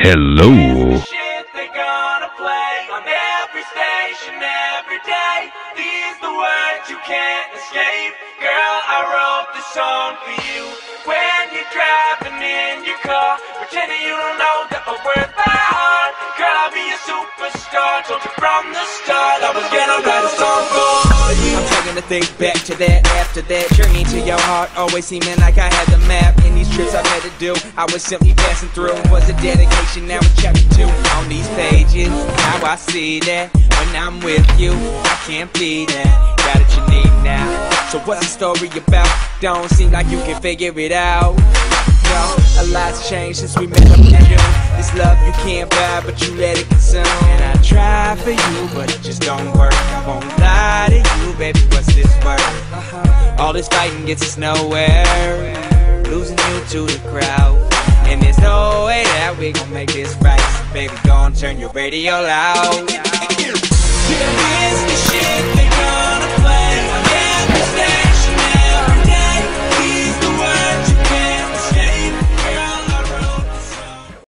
Hello. From the start I was gonna write a song thing back to that after that journey to your heart always seeming like I had the map in these trips I've had to do I was simply passing through was a dedication now it's chapter two on these pages how I see that when I'm with you I can't be that got what you need now so what's the story about don't seem like you can figure it out no, a lot's changed since we met up in June. This love you can't buy, but you let it consume. And I try for you, but it just don't work. I won't lie to you, baby. What's this? Uh-huh. All this fighting gets us nowhere. Losing you to the crowd. And there's no way that we gon' make this right. So baby, go and turn your radio loud. This